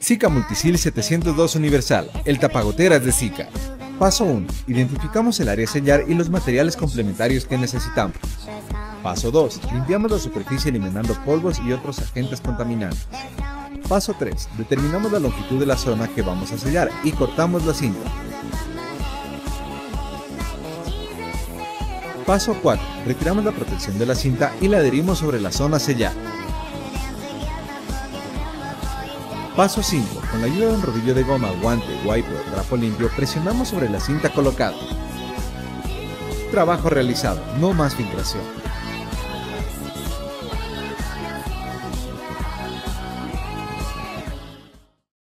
Zika Multisil 702 Universal, el tapagoteras de Zika. Paso 1. Identificamos el área a sellar y los materiales complementarios que necesitamos. Paso 2. Limpiamos la superficie eliminando polvos y otros agentes contaminantes. Paso 3. Determinamos la longitud de la zona que vamos a sellar y cortamos la cinta. Paso 4. Retiramos la protección de la cinta y la adherimos sobre la zona sellada. Paso 5. Con la ayuda de un rodillo de goma, guante, wipe o trapo limpio, presionamos sobre la cinta colocada. Trabajo realizado, no más filtración.